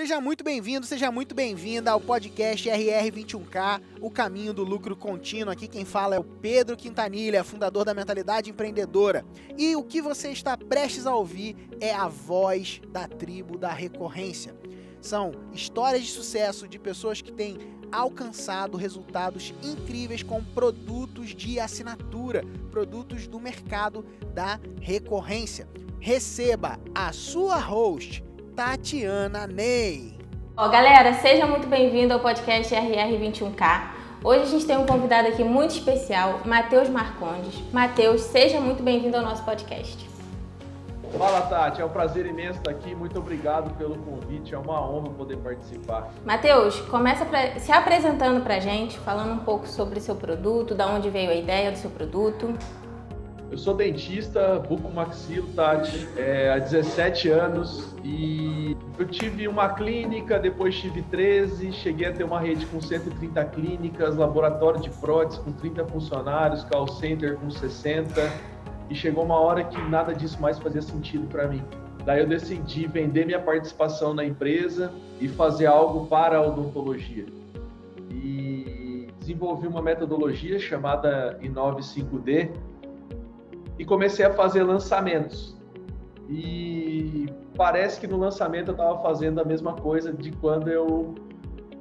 Seja muito bem-vindo, seja muito bem-vinda ao podcast RR21K, o caminho do lucro contínuo. Aqui quem fala é o Pedro Quintanilha, fundador da Mentalidade Empreendedora. E o que você está prestes a ouvir é a voz da tribo da recorrência. São histórias de sucesso de pessoas que têm alcançado resultados incríveis com produtos de assinatura, produtos do mercado da recorrência. Receba a sua host, Tatiana Ney. Ó, galera, seja muito bem-vindo ao podcast RR21K. Hoje a gente tem um convidado aqui muito especial, Matheus Marcondes. Matheus, seja muito bem-vindo ao nosso podcast. Fala, Tati. É um prazer imenso estar aqui. Muito obrigado pelo convite. É uma honra poder participar. Matheus, começa pra, se apresentando para a gente, falando um pouco sobre seu produto, da onde veio a ideia do seu produto. Eu sou dentista, bucomaxilo, Tati, é, há 17 anos e eu tive uma clínica, depois tive 13, cheguei a ter uma rede com 130 clínicas, laboratório de prótese com 30 funcionários, call center com 60 e chegou uma hora que nada disso mais fazia sentido para mim. Daí eu decidi vender minha participação na empresa e fazer algo para a odontologia. E desenvolvi uma metodologia chamada Inove 5D, e comecei a fazer lançamentos. E parece que no lançamento eu estava fazendo a mesma coisa de quando eu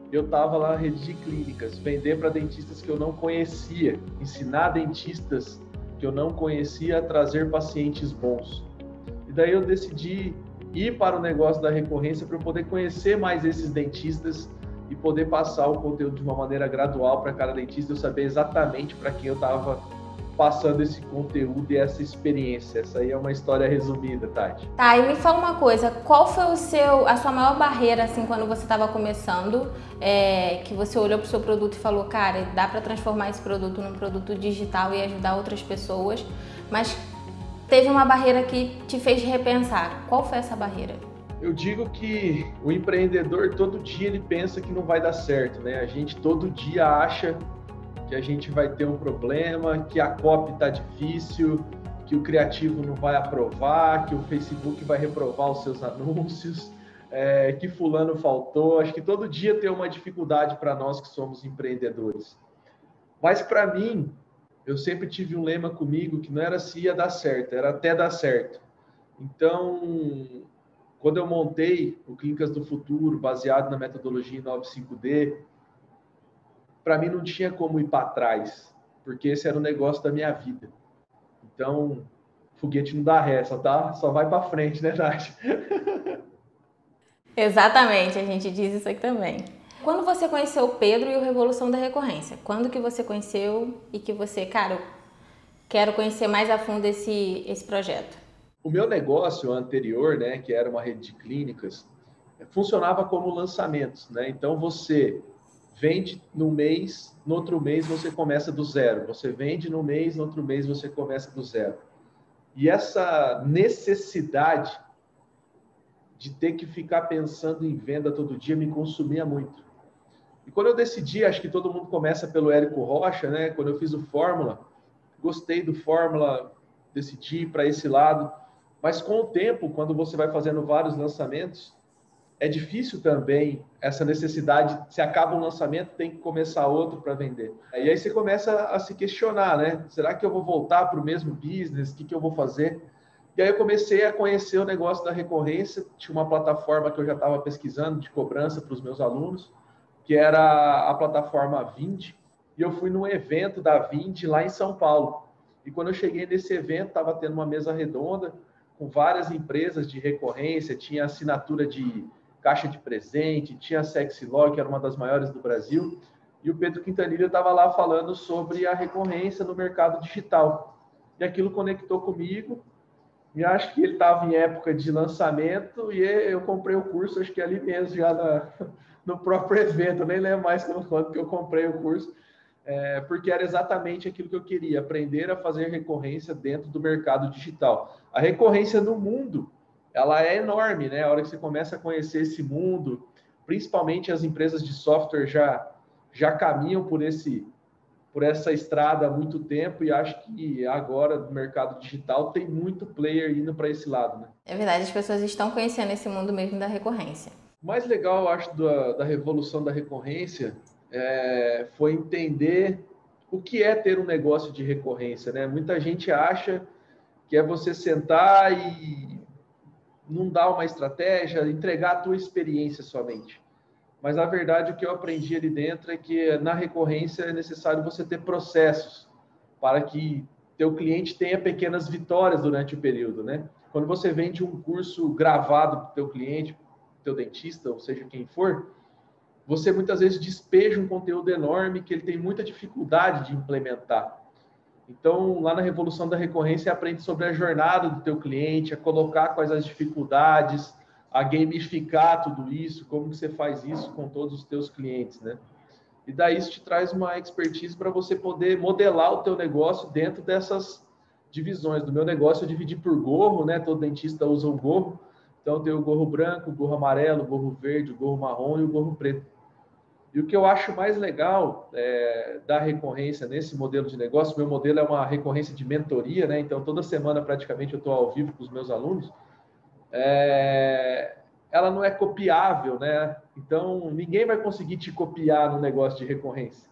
eu estava lá na rede de clínicas, vender para dentistas que eu não conhecia, ensinar dentistas que eu não conhecia a trazer pacientes bons. E daí eu decidi ir para o negócio da recorrência para eu poder conhecer mais esses dentistas e poder passar o conteúdo de uma maneira gradual para cada dentista, eu saber exatamente para quem eu estava passando esse conteúdo e essa experiência. Essa aí é uma história resumida, Tati. Tá, e me fala uma coisa, qual foi o seu, a sua maior barreira assim quando você estava começando, é, que você olhou para o seu produto e falou, cara, dá para transformar esse produto num produto digital e ajudar outras pessoas, mas teve uma barreira que te fez repensar. Qual foi essa barreira? Eu digo que o empreendedor todo dia ele pensa que não vai dar certo, né? A gente todo dia acha que a gente vai ter um problema, que a copy está difícil, que o criativo não vai aprovar, que o Facebook vai reprovar os seus anúncios, é, que fulano faltou. Acho que todo dia tem uma dificuldade para nós que somos empreendedores. Mas para mim, eu sempre tive um lema comigo que não era se ia dar certo, era até dar certo. Então, quando eu montei o Clínicas do Futuro, baseado na metodologia 95D, para mim não tinha como ir para trás, porque esse era o negócio da minha vida. Então, foguete não dá ré, só, tá, só vai para frente, né, Nath? Exatamente, a gente diz isso aqui também. Quando você conheceu o Pedro e o Revolução da Recorrência? Quando que você conheceu e que você, cara, eu quero conhecer mais a fundo esse, esse projeto? O meu negócio anterior, né, que era uma rede de clínicas, funcionava como lançamentos, né? Então você vende no mês, no outro mês você começa do zero. Você vende no mês, no outro mês você começa do zero. E essa necessidade de ter que ficar pensando em venda todo dia me consumia muito. E quando eu decidi, acho que todo mundo começa pelo Érico Rocha, né? Quando eu fiz o Fórmula, gostei do Fórmula, decidi para esse lado. Mas com o tempo, quando você vai fazendo vários lançamentos, é difícil também essa necessidade, se acaba um lançamento, tem que começar outro para vender. E aí você começa a se questionar, né? Será que eu vou voltar para o mesmo business? O que, que eu vou fazer? E aí eu comecei a conhecer o negócio da recorrência. Tinha uma plataforma que eu já estava pesquisando de cobrança para os meus alunos, que era a plataforma Vind. E eu fui num evento da Vind lá em São Paulo. E quando eu cheguei nesse evento, estava tendo uma mesa redonda com várias empresas de recorrência, tinha assinatura de caixa de presente, tinha a Sexilog, que era uma das maiores do Brasil, e o Pedro Quintanilha estava lá falando sobre a recorrência no mercado digital. E aquilo conectou comigo, e acho que ele estava em época de lançamento, e eu comprei o curso, acho que ali mesmo, já na, no próprio evento, nem lembro mais quando que eu comprei o curso, é, porque era exatamente aquilo que eu queria, aprender a fazer recorrência dentro do mercado digital. A recorrência no mundo ela é enorme, né? A hora que você começa a conhecer esse mundo, principalmente as empresas de software já já caminham por esse por essa estrada há muito tempo e acho que agora no mercado digital tem muito player indo para esse lado, né? É verdade, as pessoas estão conhecendo esse mundo mesmo da recorrência. O mais legal, eu acho, da, da revolução da recorrência é, foi entender o que é ter um negócio de recorrência, né? Muita gente acha que é você sentar e não dar uma estratégia, entregar a tua experiência somente. Mas a verdade o que eu aprendi ali dentro é que na recorrência é necessário você ter processos para que teu cliente tenha pequenas vitórias durante o período, né? Quando você vende um curso gravado para o teu cliente, teu dentista, ou seja quem for, você muitas vezes despeja um conteúdo enorme que ele tem muita dificuldade de implementar. Então, lá na Revolução da Recorrência, aprende sobre a jornada do teu cliente, a colocar quais as dificuldades, a gamificar tudo isso, como que você faz isso com todos os teus clientes, né? E daí isso te traz uma expertise para você poder modelar o teu negócio dentro dessas divisões. Do meu negócio eu dividi por gorro, né? Todo dentista usa um gorro. Então tem o gorro branco, o gorro amarelo, o gorro verde, o gorro marrom e o gorro preto. E o que eu acho mais legal é, da recorrência nesse modelo de negócio, meu modelo é uma recorrência de mentoria, né? Então toda semana praticamente eu estou ao vivo com os meus alunos. É, ela não é copiável, né? Então ninguém vai conseguir te copiar no negócio de recorrência,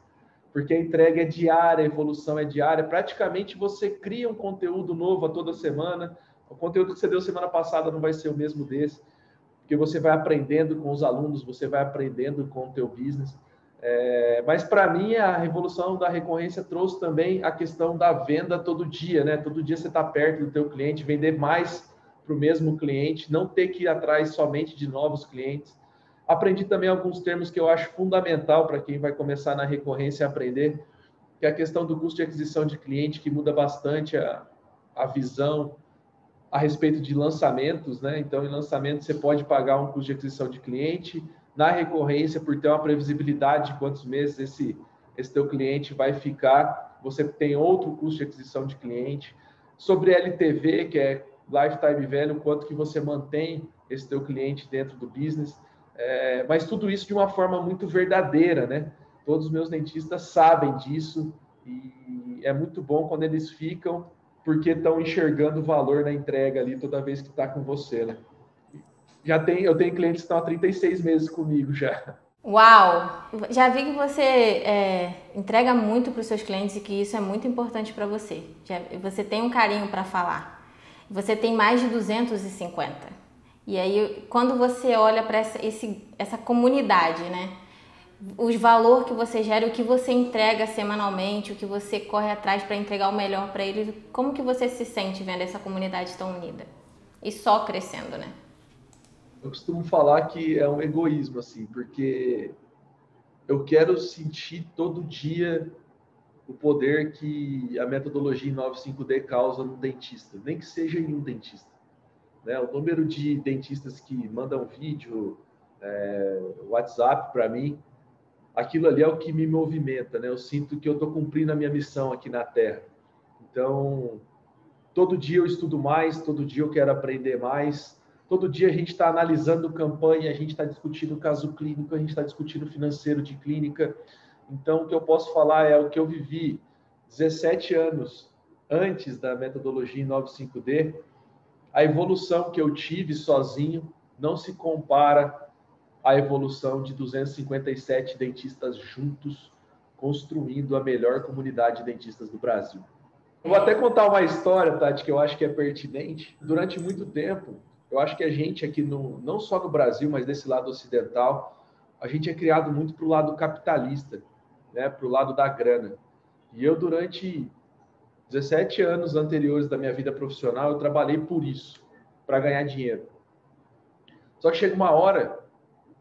porque a entrega é diária, a evolução é diária. Praticamente você cria um conteúdo novo a toda semana. O conteúdo que você deu semana passada não vai ser o mesmo desse porque você vai aprendendo com os alunos, você vai aprendendo com o teu business. É, mas para mim a revolução da recorrência trouxe também a questão da venda todo dia, né? Todo dia você está perto do teu cliente, vender mais para o mesmo cliente, não ter que ir atrás somente de novos clientes. Aprendi também alguns termos que eu acho fundamental para quem vai começar na recorrência aprender, que é a questão do custo de aquisição de cliente, que muda bastante a, a visão, a respeito de lançamentos, né? Então, em lançamento, você pode pagar um custo de aquisição de cliente. Na recorrência, por ter uma previsibilidade de quantos meses esse, esse teu cliente vai ficar, você tem outro custo de aquisição de cliente. Sobre LTV, que é Lifetime Value, quanto que você mantém esse teu cliente dentro do business. É, mas tudo isso de uma forma muito verdadeira, né? Todos os meus dentistas sabem disso e é muito bom quando eles ficam porque estão enxergando valor na entrega ali toda vez que está com você, né? Já tem, eu tenho clientes que estão há 36 meses comigo já. Uau! Já vi que você é, entrega muito para os seus clientes e que isso é muito importante para você. Já, você tem um carinho para falar. Você tem mais de 250. E aí, quando você olha para essa, essa comunidade, né? O valor que você gera, o que você entrega semanalmente, o que você corre atrás para entregar o melhor para eles, como que você se sente vendo essa comunidade tão unida e só crescendo, né? Eu costumo falar que é um egoísmo assim, porque eu quero sentir todo dia o poder que a metodologia 95D causa no dentista, nem que seja em um dentista. Né? O número de dentistas que mandam vídeo, é, WhatsApp para mim, aquilo ali é o que me movimenta, né? Eu sinto que eu estou cumprindo a minha missão aqui na Terra. Então, todo dia eu estudo mais, todo dia eu quero aprender mais, todo dia a gente está analisando campanha, a gente está discutindo caso clínico, a gente está discutindo financeiro de clínica. Então, o que eu posso falar é o que eu vivi 17 anos antes da metodologia 95D, a evolução que eu tive sozinho não se compara a evolução de 257 dentistas juntos, construindo a melhor comunidade de dentistas do Brasil. Eu vou até contar uma história, Tati, que eu acho que é pertinente. Durante muito tempo, eu acho que a gente aqui, no, não só no Brasil, mas desse lado ocidental, a gente é criado muito para o lado capitalista, né, para o lado da grana. E eu, durante 17 anos anteriores da minha vida profissional, eu trabalhei por isso, para ganhar dinheiro. Só que chega uma hora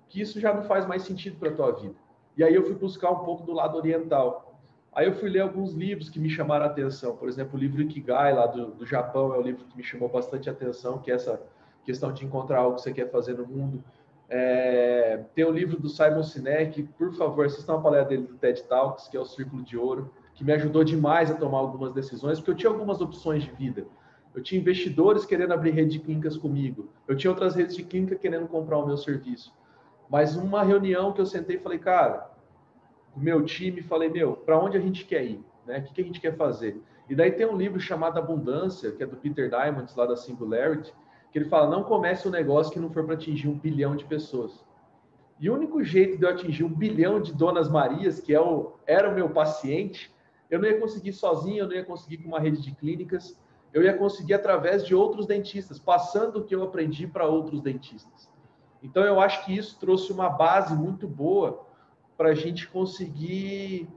que isso já não faz mais sentido para a tua vida. E aí eu fui buscar um pouco do lado oriental. Aí eu fui ler alguns livros que me chamaram a atenção. Por exemplo, o livro Ikigai, lá do, do Japão, é um livro que me chamou bastante atenção, que é essa questão de encontrar algo que você quer fazer no mundo. É, tem o livro do Simon Sinek, por favor, assistam a palestra dele do TED Talks, que é o Círculo de Ouro, que me ajudou demais a tomar algumas decisões, porque eu tinha algumas opções de vida. Eu tinha investidores querendo abrir rede de clínicas comigo. Eu tinha outras redes de clínica querendo comprar o meu serviço. Mas uma reunião que eu sentei e falei, cara, o meu time, falei, meu, para onde a gente quer ir? Né? O que, que a gente quer fazer? E daí tem um livro chamado Abundância, que é do Peter Diamond, lá da Singularity, que ele fala, não comece um negócio que não for para atingir um bilhão de pessoas. E o único jeito de eu atingir um bilhão de Donas Marias, que é o, era o meu paciente, eu não ia conseguir sozinho, eu não ia conseguir com uma rede de clínicas, eu ia conseguir através de outros dentistas, passando o que eu aprendi para outros dentistas. Então, eu acho que isso trouxe uma base muito boa para a gente conseguir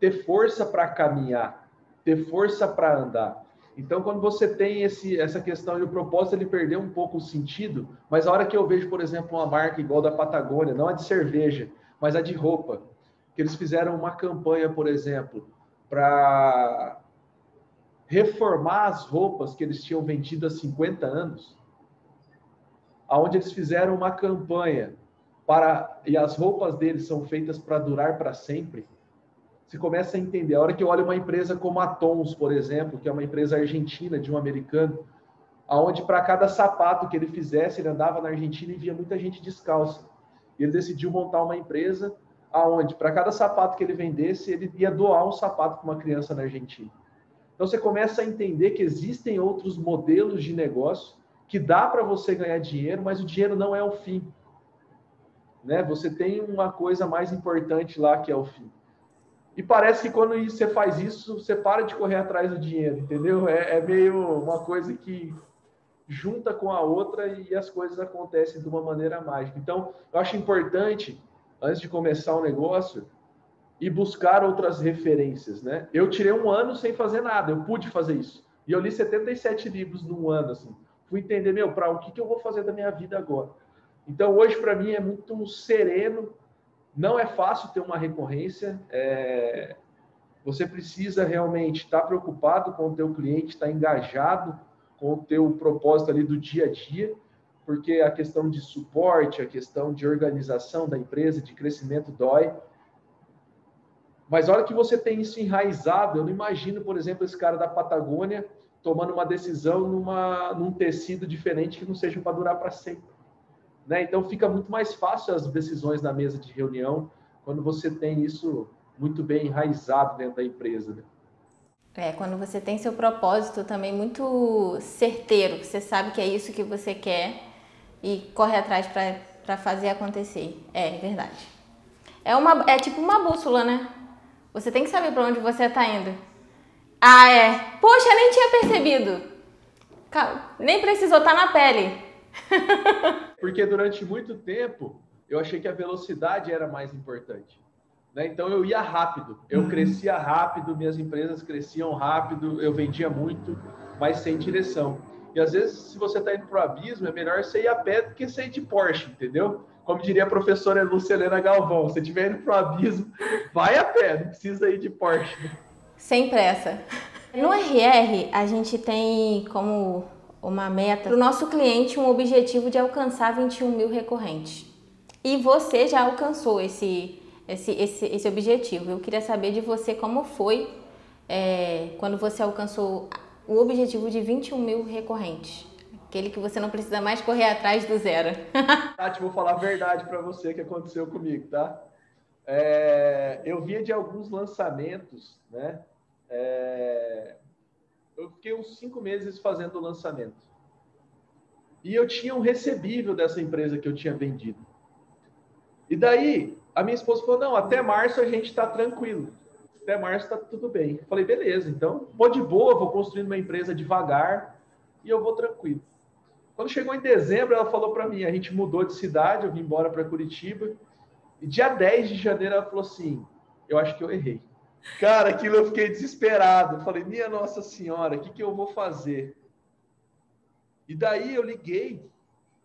ter força para caminhar, ter força para andar. Então, quando você tem esse, essa questão de propósito, ele perdeu um pouco o sentido, mas a hora que eu vejo, por exemplo, uma marca igual da Patagônia, não a de cerveja, mas a de roupa, que eles fizeram uma campanha, por exemplo, para reformar as roupas que eles tinham vendido há 50 anos, aonde eles fizeram uma campanha para e as roupas deles são feitas para durar para sempre você começa a entender. A hora que eu olho uma empresa como a Tons, por exemplo, que é uma empresa argentina de um americano, aonde para cada sapato que ele fizesse, ele andava na Argentina e via muita gente descalça. Ele decidiu montar uma empresa aonde para cada sapato que ele vendesse, ele ia doar um sapato para uma criança na Argentina. Então você começa a entender que existem outros modelos de negócio que dá para você ganhar dinheiro, mas o dinheiro não é o fim. Né? Você tem uma coisa mais importante lá que é o fim. E parece que quando você faz isso, você para de correr atrás do dinheiro, entendeu? É, é meio uma coisa que junta com a outra e as coisas acontecem de uma maneira mágica. Então, eu acho importante, antes de começar o um negócio, e buscar outras referências, né? Eu tirei um ano sem fazer nada, eu pude fazer isso. E eu li 77 livros num ano, assim. Fui entender, meu, para o que, que eu vou fazer da minha vida agora. Então, hoje, para mim, é muito sereno não é fácil ter uma recorrência. É... Você precisa realmente estar preocupado com o teu cliente, estar engajado com o teu propósito ali do dia a dia, porque a questão de suporte, a questão de organização da empresa, de crescimento dói. Mas a hora que você tem isso enraizado, eu não imagino, por exemplo, esse cara da Patagônia tomando uma decisão numa, num tecido diferente que não seja para durar para sempre. Né? Então fica muito mais fácil as decisões na mesa de reunião quando você tem isso muito bem enraizado dentro da empresa. Né? É, quando você tem seu propósito também muito certeiro, você sabe que é isso que você quer e corre atrás para fazer acontecer. É, é verdade. É, uma, é tipo uma bússola, né? Você tem que saber para onde você está indo. Ah, é. Poxa, nem tinha percebido. Nem precisou estar tá na pele. Porque durante muito tempo eu achei que a velocidade era mais importante. Né? Então eu ia rápido, eu uhum. crescia rápido, minhas empresas cresciam rápido, eu vendia muito, mas sem direção. E às vezes, se você está indo para o abismo, é melhor você ir a pé do que você ir de Porsche, entendeu? Como diria a professora Lucelena Galvão, se estiver indo para o abismo, vai a pé, não precisa ir de Porsche. Sem pressa. No RR, a gente tem como uma meta para o nosso cliente, um objetivo de alcançar 21 mil recorrentes. E você já alcançou esse, esse, esse, esse objetivo. Eu queria saber de você como foi é, quando você alcançou o objetivo de 21 mil recorrentes. Aquele que você não precisa mais correr atrás do zero. Tati, vou falar a verdade para você que aconteceu comigo, tá? É, eu via de alguns lançamentos, né? É, eu fiquei uns cinco meses fazendo o lançamento. E eu tinha um recebível dessa empresa que eu tinha vendido. E daí, a minha esposa falou: não, até março a gente está tranquilo. Até março está tudo bem. Eu falei: beleza, então vou de boa, vou construindo uma empresa devagar e eu vou tranquilo. Quando chegou em dezembro, ela falou para mim: a gente mudou de cidade, eu vim embora para Curitiba. E dia 10 de janeiro ela falou assim: eu acho que eu errei. Cara, aquilo eu fiquei desesperado. Falei, minha Nossa Senhora, o que, que eu vou fazer? E daí eu liguei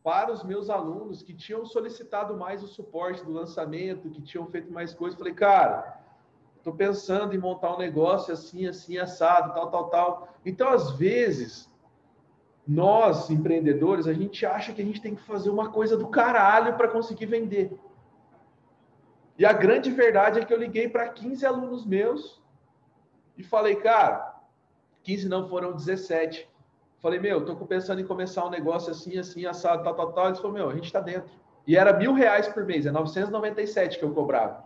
para os meus alunos que tinham solicitado mais o suporte do lançamento, que tinham feito mais coisas. Falei, cara, estou pensando em montar um negócio assim, assim, assado, tal, tal, tal. Então, às vezes, nós, empreendedores, a gente acha que a gente tem que fazer uma coisa do caralho para conseguir vender. E a grande verdade é que eu liguei para 15 alunos meus e falei, cara, 15 não foram 17. Falei, meu, tô pensando em começar um negócio assim, assim, assado, tal, tal, tal. Eles falaram, meu, a gente está dentro. E era mil reais por mês, é 997 que eu cobrava.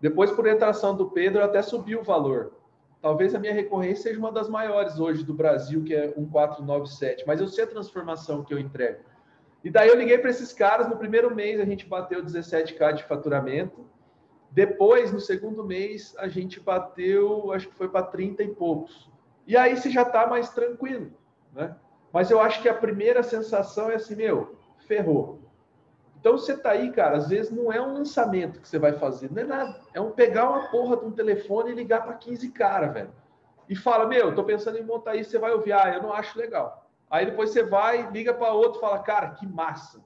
Depois, por entração do Pedro, até subiu o valor. Talvez a minha recorrência seja uma das maiores hoje do Brasil, que é 1497. Mas eu sei a transformação que eu entrego. E daí eu liguei para esses caras, no primeiro mês a gente bateu 17k de faturamento. Depois, no segundo mês, a gente bateu, acho que foi para 30 e poucos. E aí você já está mais tranquilo, né? Mas eu acho que a primeira sensação é assim, meu, ferrou. Então você tá aí, cara, às vezes não é um lançamento que você vai fazer, não é nada. É um pegar uma porra de um telefone e ligar para 15 cara, velho. E fala, meu, tô pensando em montar isso, você vai ouvir, ah, eu não acho legal. Aí depois você vai, liga para outro, fala, cara, que massa.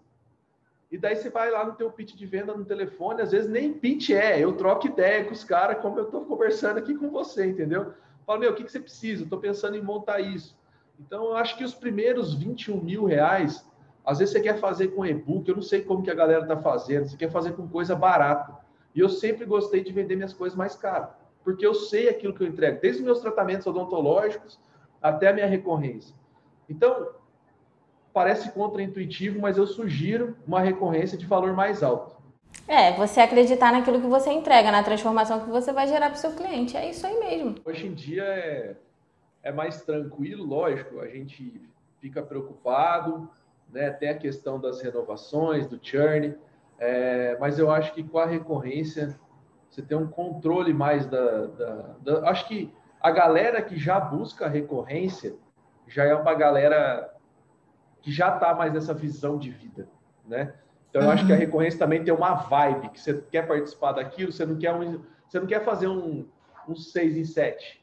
E daí você vai lá no teu pitch de venda no telefone, às vezes nem pitch é, eu troco ideia com os caras, como eu estou conversando aqui com você, entendeu? Fala, meu, o que, que você precisa? Estou pensando em montar isso. Então, eu acho que os primeiros 21 mil reais, às vezes você quer fazer com e-book, eu não sei como que a galera está fazendo, você quer fazer com coisa barata. E eu sempre gostei de vender minhas coisas mais caras, porque eu sei aquilo que eu entrego, desde meus tratamentos odontológicos até a minha recorrência. Então, parece contraintuitivo, mas eu sugiro uma recorrência de valor mais alto. É, você acreditar naquilo que você entrega, na transformação que você vai gerar para o seu cliente. É isso aí mesmo. Hoje em dia é, é mais tranquilo, lógico, a gente fica preocupado, né? Tem a questão das renovações, do churn, é, mas eu acho que com a recorrência você tem um controle mais da, da, da. Acho que a galera que já busca a recorrência já é uma galera que já está mais nessa visão de vida, né? Então, eu acho que a uhum. recorrência também tem uma vibe, que você quer participar daquilo, você não quer, um, você não quer fazer um, um 6 em 7,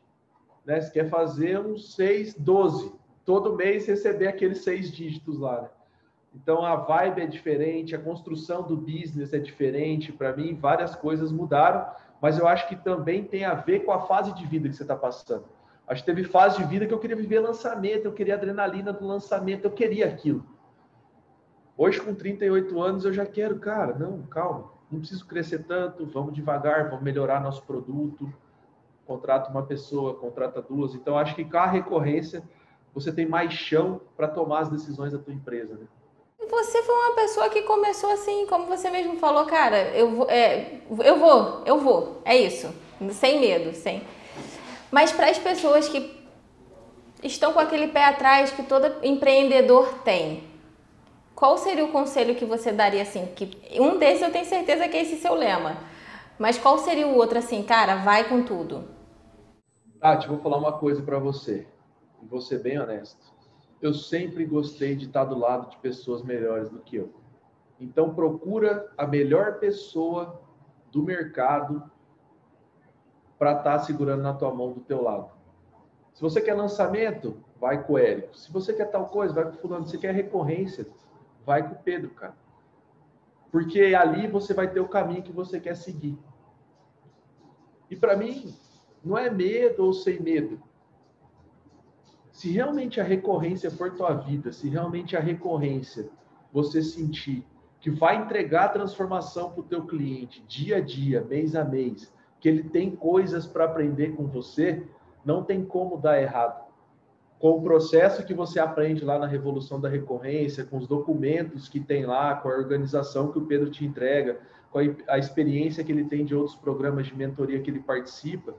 né? Você quer fazer um 6, 12, todo mês receber aqueles seis dígitos lá, né? Então, a vibe é diferente, a construção do business é diferente. Para mim, várias coisas mudaram, mas eu acho que também tem a ver com a fase de vida que você está passando. Acho que teve fase de vida que eu queria viver lançamento, eu queria adrenalina do lançamento, eu queria aquilo. Hoje, com 38 anos, eu já quero, cara, não, calma, não preciso crescer tanto, vamos devagar, vamos melhorar nosso produto. Contrata uma pessoa, contrata duas. Então, acho que com a recorrência, você tem mais chão para tomar as decisões da tua empresa, né? Você foi uma pessoa que começou assim, como você mesmo falou, cara, eu vou, é, eu vou, eu vou, é isso, sem medo, sem mas para as pessoas que estão com aquele pé atrás que todo empreendedor tem, qual seria o conselho que você daria assim? Que um desses eu tenho certeza que é esse seu lema. Mas qual seria o outro assim, cara, vai com tudo? Tati, vou falar uma coisa para você. Vou ser bem honesto. Eu sempre gostei de estar do lado de pessoas melhores do que eu. Então procura a melhor pessoa do mercado para estar tá segurando na tua mão do teu lado. Se você quer lançamento, vai com o Érico. Se você quer tal coisa, vai com o fulano. Se você quer recorrência, vai com o Pedro, cara. Porque ali você vai ter o caminho que você quer seguir. E para mim, não é medo ou sem medo. Se realmente a recorrência for tua vida, se realmente a recorrência você sentir que vai entregar a transformação para o teu cliente dia a dia, mês a mês, que ele tem coisas para aprender com você, não tem como dar errado. Com o processo que você aprende lá na Revolução da Recorrência, com os documentos que tem lá, com a organização que o Pedro te entrega, com a, experiência que ele tem de outros programas de mentoria que ele participa,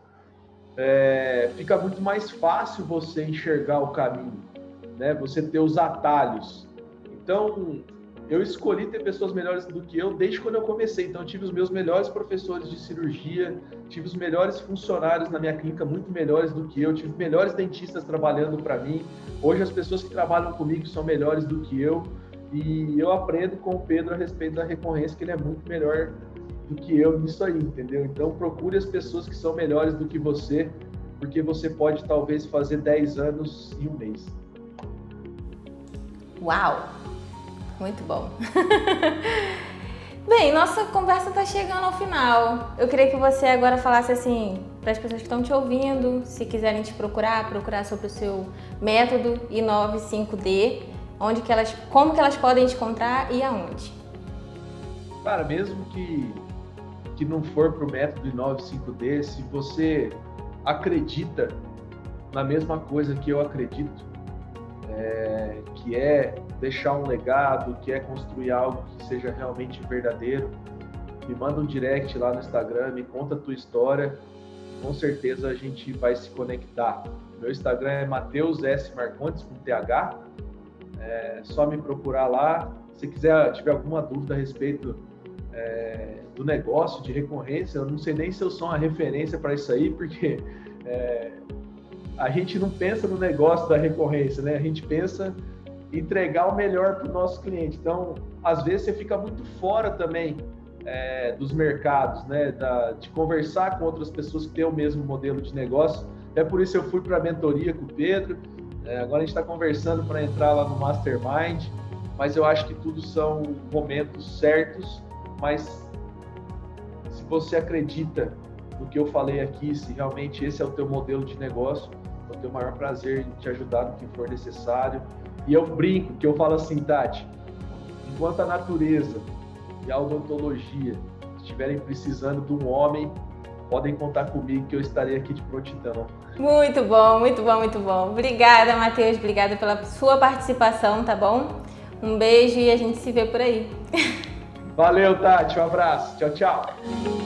é, fica muito mais fácil você enxergar o caminho, né? Você ter os atalhos. Então, eu escolhi ter pessoas melhores do que eu desde quando eu comecei. Então, eu tive os meus melhores professores de cirurgia, tive os melhores funcionários na minha clínica, muito melhores do que eu, tive melhores dentistas trabalhando para mim. Hoje, as pessoas que trabalham comigo são melhores do que eu. E eu aprendo com o Pedro a respeito da recorrência, que ele é muito melhor do que eu nisso aí, entendeu? Então, procure as pessoas que são melhores do que você, porque você pode talvez fazer 10 anos em um mês. Uau! Muito bom. Bem, nossa conversa está chegando ao final. Eu queria que você agora falasse assim para as pessoas que estão te ouvindo, se quiserem te procurar, procurar sobre o seu método I95D, onde que elas, como que elas podem te encontrar e aonde. Cara, mesmo que que não for para o método I95D, se você acredita na mesma coisa que eu acredito, é, que é deixar um legado, que é construir algo que seja realmente verdadeiro, me manda um direct lá no Instagram, me conta a tua história, com certeza a gente vai se conectar. Meu Instagram é Mateus S. Marcontes, com TH, é só me procurar lá. Se quiser, tiver alguma dúvida a respeito é, do negócio de recorrência, eu não sei nem se eu sou uma referência para isso aí, porque é, a gente não pensa no negócio da recorrência, né? A gente pensa entregar o melhor para o nosso cliente. Então, às vezes você fica muito fora também é, dos mercados, né? Da, de conversar com outras pessoas que têm o mesmo modelo de negócio. É por isso eu fui para a mentoria com o Pedro. É, agora a gente está conversando para entrar lá no Mastermind, mas eu acho que tudo são momentos certos. Mas se você acredita no que eu falei aqui, se realmente esse é o teu modelo de negócio, ter o maior prazer em te ajudar no que for necessário. E eu brinco, que eu falo assim, Tati, enquanto a natureza e a odontologia estiverem precisando de um homem, podem contar comigo que eu estarei aqui de prontidão. Muito bom, muito bom, muito bom. Obrigada, Matheus, obrigada pela sua participação, tá bom? Um beijo e a gente se vê por aí. Valeu, Tati, um abraço. Tchau, tchau.